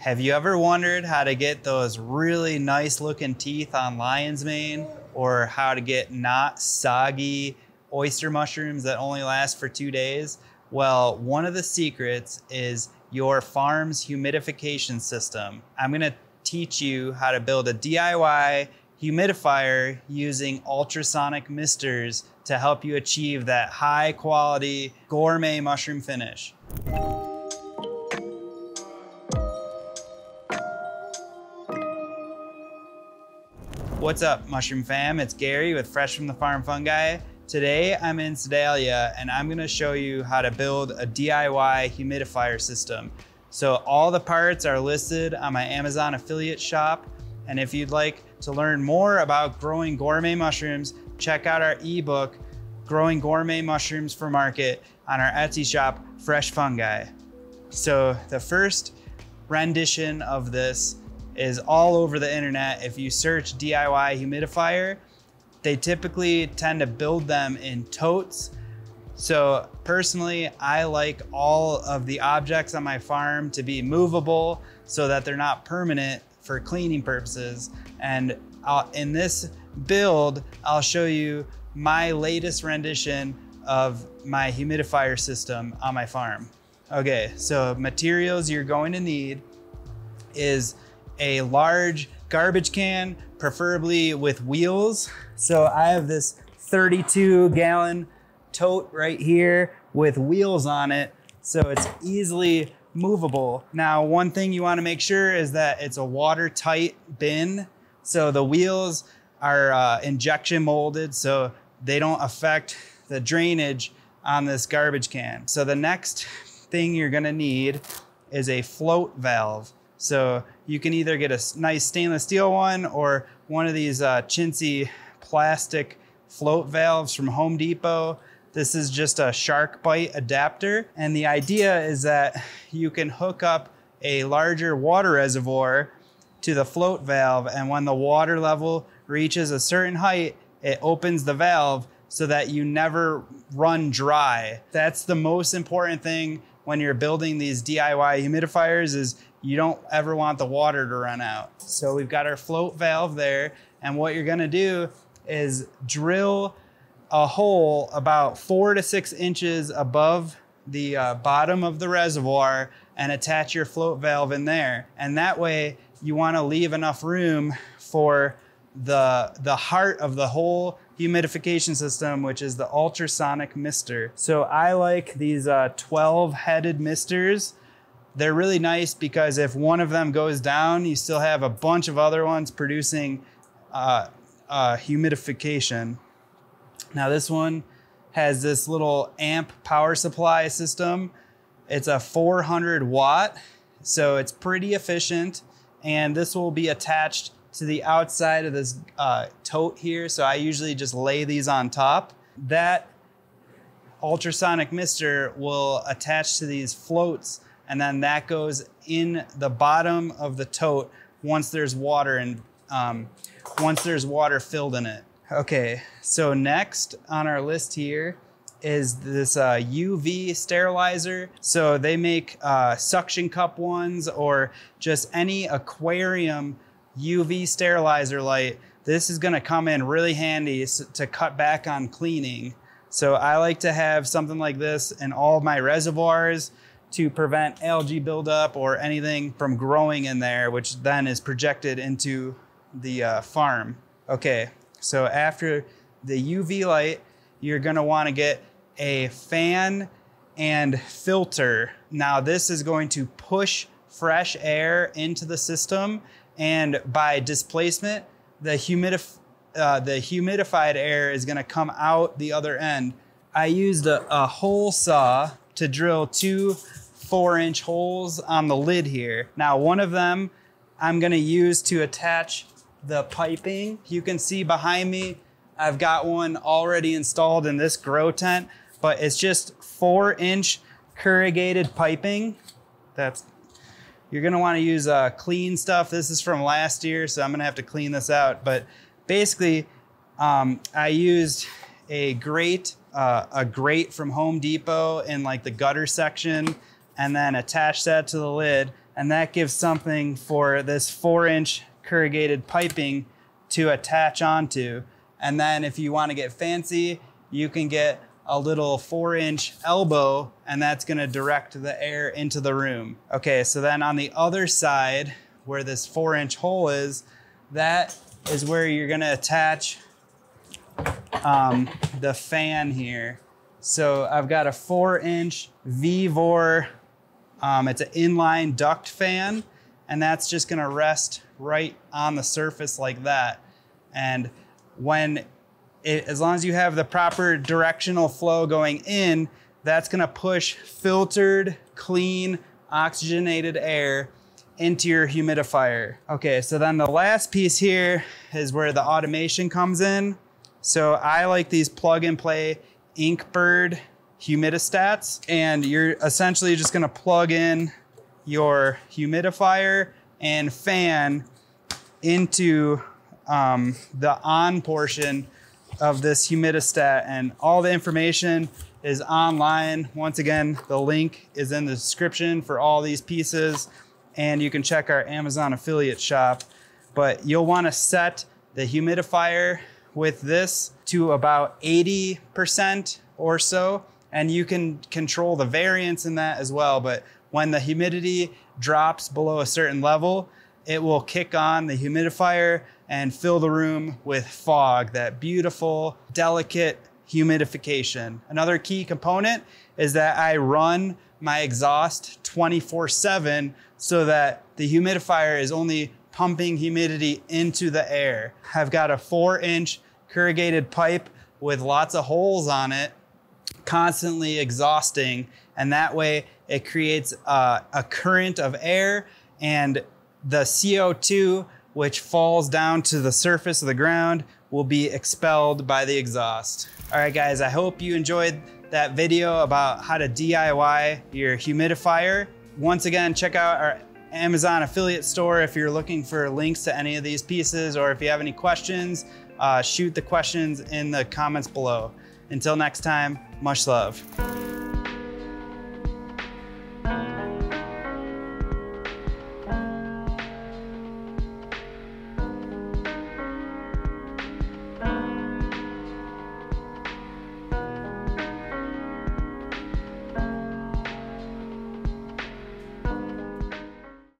Have you ever wondered how to get those really nice looking teeth on lion's mane or how to get not soggy oyster mushrooms that only last for two days? Well, one of the secrets is your farm's humidification system. I'm gonna teach you how to build a DIY humidifier using ultrasonic misters to help you achieve that high quality gourmet mushroom finish. What's up, Mushroom Fam? It's Gary with Fresh from the Farm Fungi. Today I'm in Sedalia and I'm gonna show you how to build a DIY humidifier system. So all the parts are listed on my Amazon affiliate shop. And if you'd like to learn more about growing gourmet mushrooms, check out our ebook, Growing Gourmet Mushrooms for Market on our Etsy shop, Fresh Fungi. So the first rendition of this is all over the internet. If you search DIY humidifier, they typically tend to build them in totes. So personally, I like all of the objects on my farm to be movable so that they're not permanent for cleaning purposes. And I'll, in this build, I'll show you my latest rendition of my humidifier system on my farm. Okay, so materials you're going to need is a large garbage can, preferably with wheels. So I have this 32 gallon tote right here with wheels on it. So it's easily movable. Now, one thing you wanna make sure is that it's a watertight bin. So the wheels are uh, injection molded so they don't affect the drainage on this garbage can. So the next thing you're gonna need is a float valve. So you can either get a nice stainless steel one or one of these uh, chintzy plastic float valves from Home Depot. This is just a SharkBite adapter. And the idea is that you can hook up a larger water reservoir to the float valve. And when the water level reaches a certain height, it opens the valve so that you never run dry. That's the most important thing when you're building these DIY humidifiers is you don't ever want the water to run out. So we've got our float valve there. And what you're gonna do is drill a hole about four to six inches above the uh, bottom of the reservoir and attach your float valve in there. And that way you wanna leave enough room for the, the heart of the whole humidification system, which is the ultrasonic mister. So I like these uh, 12 headed misters they're really nice because if one of them goes down, you still have a bunch of other ones producing uh, uh, humidification. Now, this one has this little amp power supply system. It's a 400 watt, so it's pretty efficient. And this will be attached to the outside of this uh, tote here. So I usually just lay these on top. That ultrasonic mister will attach to these floats and then that goes in the bottom of the tote once there's water and um, once there's water filled in it. Okay, so next on our list here is this uh, UV sterilizer. So they make uh, suction cup ones or just any aquarium UV sterilizer light. This is gonna come in really handy to cut back on cleaning. So I like to have something like this in all my reservoirs to prevent algae buildup or anything from growing in there, which then is projected into the uh, farm. Okay, so after the UV light, you're gonna wanna get a fan and filter. Now this is going to push fresh air into the system and by displacement, the, humidif- uh, the humidified air is gonna come out the other end. I used a, a hole saw to drill two four inch holes on the lid here. Now, one of them I'm gonna use to attach the piping. You can see behind me, I've got one already installed in this grow tent, but it's just four inch corrugated piping. That's, you're gonna wanna use uh, clean stuff. This is from last year, so I'm gonna have to clean this out. But basically, um, I used a grate, uh, a grate from Home Depot in like the gutter section and then attach that to the lid. and that gives something for this four inch corrugated piping to attach onto. And then if you wanna get fancy, you can get a little four inch elbow and that's gonna direct the air into the room. Okay, so then on the other side where this four inch hole is, that is where you're gonna attach um, the fan here. So I've got a four inch VEVOR, um, it's an inline duct fan, and that's just gonna rest right on the surface like that. And when, it, as long as you have the proper directional flow going in, that's gonna push filtered, clean, oxygenated air into your humidifier. Okay, so then the last piece here is where the automation comes in. So I like these plug and play Inkbird humidistats, and you're essentially just gonna plug in your humidifier and fan into um, the on portion of this humidistat, and all the information is online. Once again, the link is in the description for all these pieces, and you can check our Amazon affiliate shop. But you'll wanna set the humidifier with this to about 80% or so, and you can control the variance in that as well. But when the humidity drops below a certain level, it will kick on the humidifier and fill the room with fog, that beautiful, delicate humidification. Another key component is that I run my exhaust 24 7 so that the humidifier is only pumping humidity into the air. I've got a four inch corrugated pipe with lots of holes on it, constantly exhausting. And that way it creates a, a current of air and the CO2, which falls down to the surface of the ground, will be expelled by the exhaust. All right, guys, I hope you enjoyed that video about how to DIY your humidifier. Once again, check out our Amazon affiliate store if you're looking for links to any of these pieces or if you have any questions, uh, shoot the questions in the comments below. Until next time, much love.